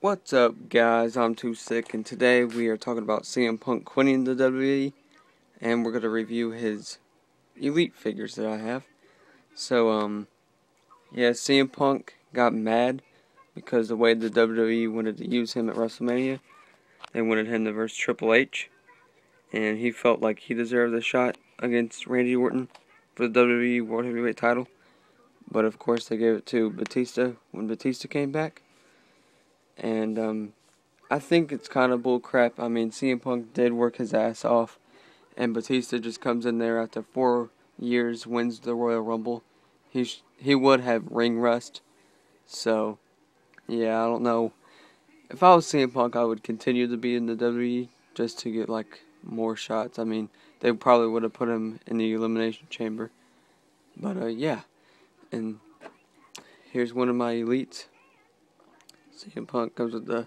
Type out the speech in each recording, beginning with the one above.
What's up, guys? I'm Too Sick, and today we are talking about CM Punk quitting the WWE, and we're going to review his Elite figures that I have. So, um, yeah, CM Punk got mad because the way the WWE wanted to use him at WrestleMania, they wanted him to verse Triple H, and he felt like he deserved a shot against Randy Orton for the WWE World Heavyweight title. But of course, they gave it to Batista when Batista came back. And um, I think it's kind of bull crap. I mean, CM Punk did work his ass off, and Batista just comes in there after four years, wins the Royal Rumble. He sh- he would have ring rust. So, yeah, I don't know. If I was CM Punk, I would continue to be in the WWE just to get like more shots. I mean, they probably would have put him in the elimination chamber. But uh, yeah, and here's one of my elites. CM Punk comes with the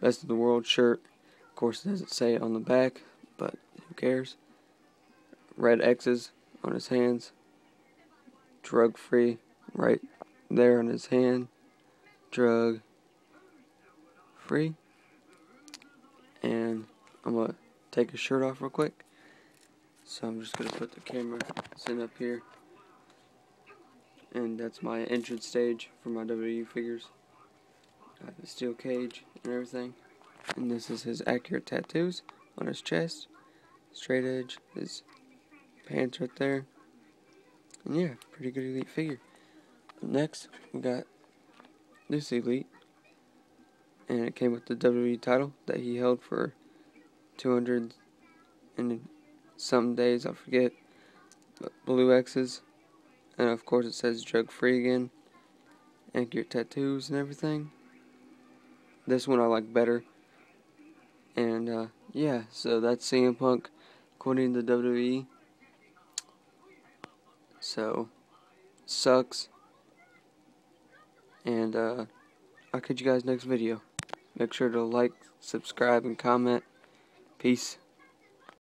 Best of the World shirt. Of course, it doesn't say it on the back, but who cares? Red X's on his hands. Drug free right there on his hand. Drug free. And I'm going to take his shirt off real quick. So I'm just going to put the camera set up here. And that's my entrance stage for my WWE figures. Got the steel cage and everything. And this is his accurate tattoos on his chest. Straight edge, his pants right there. And yeah, pretty good elite figure. Next, we got this elite. And it came with the WWE title that he held for 200 and some days, I forget. Blue X's. And of course, it says drug free again. Accurate tattoos and everything. This one I like better. And uh, yeah, so that's CM Punk quitting the WWE. So sucks. And uh, I'll catch you guys next video. Make sure to like, subscribe, and comment. Peace.